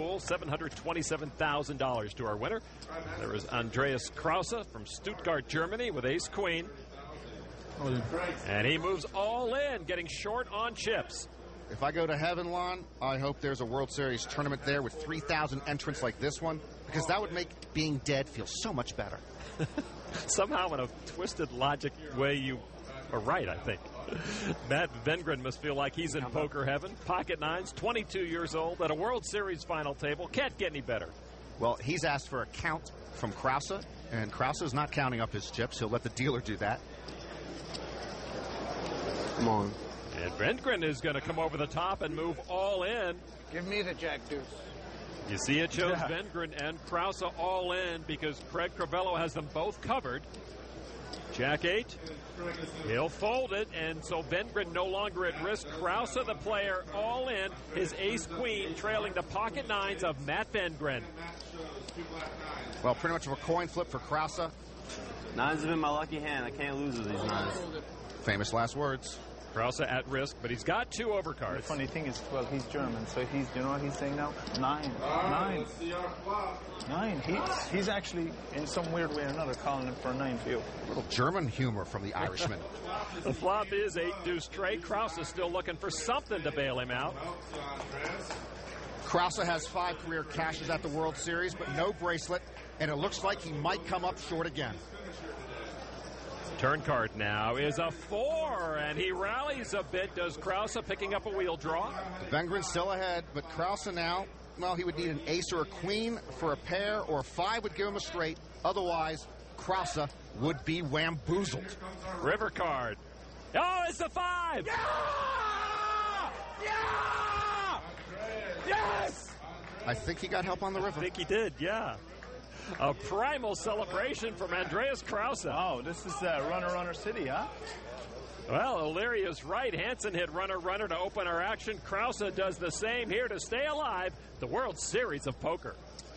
pool. $727,000 to our winner. There is Andreas Krause from Stuttgart, Germany with ace queen. And he moves all in, getting short on chips. If I go to heaven, Lon, I hope there's a World Series tournament there with 3,000 entrants like this one, because that would make being dead feel so much better. Somehow, in a twisted logic way, you are right, I think. Matt Vengrin must feel like he's in poker heaven. Pocket nines, 22 years old, at a World Series final table. Can't get any better. Well, he's asked for a count from Krause, and Krause is not counting up his chips. He'll let the dealer do that. Come on. And Vengrin is going to come over the top and move all in. Give me the jack deuce. You see, it shows Vengrin and Krause all in because Craig Crivello has them both covered. Jack eight. He'll fold it, and so Vengrin no longer at risk. Krause, the player, all in. His ace queen trailing the pocket nines of Matt Vengrin. Well, pretty much of a coin flip for Krause. Nines have been my lucky hand. I can't lose with these nines. Famous last words. Krause at risk, but he's got two overcards. The overcards. funny thing is, well, he's German, so he's, you know what he's saying now? Nine. Nine. Nine. He's, he's actually, in some weird way or another, calling him for a nine field. little German humor from the Irishman. The flop is eight deuce straight. Krause is still looking for something to bail him out. Krause has five career cashes at the World Series, but no bracelet, and it looks like he might come up short again. Turn card now is a four, and he rallies a bit. Does Krause picking up a wheel draw? Vengrin's still ahead, but Krause now, well, he would need an ace or a queen for a pair, or a five would give him a straight. Otherwise, Krause would be wamboozled. River card. Oh, it's the five! Yeah! Yeah! Yes! I think he got help on the river. I think he did, yeah. A primal celebration from Andreas Krause. Oh, this is uh, Runner Runner City, huh? Well, O'Leary is right. Hansen hit runner runner to open our action. Krause does the same here to stay alive. The World Series of Poker.